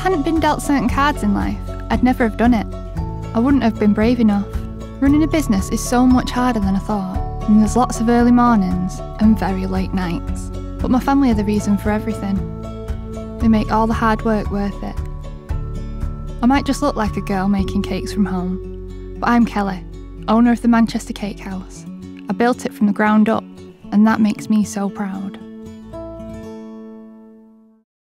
hadn't been dealt certain cards in life, I'd never have done it. I wouldn't have been brave enough. Running a business is so much harder than I thought, and there's lots of early mornings and very late nights. But my family are the reason for everything. They make all the hard work worth it. I might just look like a girl making cakes from home, but I'm Kelly, owner of the Manchester Cake House. I built it from the ground up, and that makes me so proud.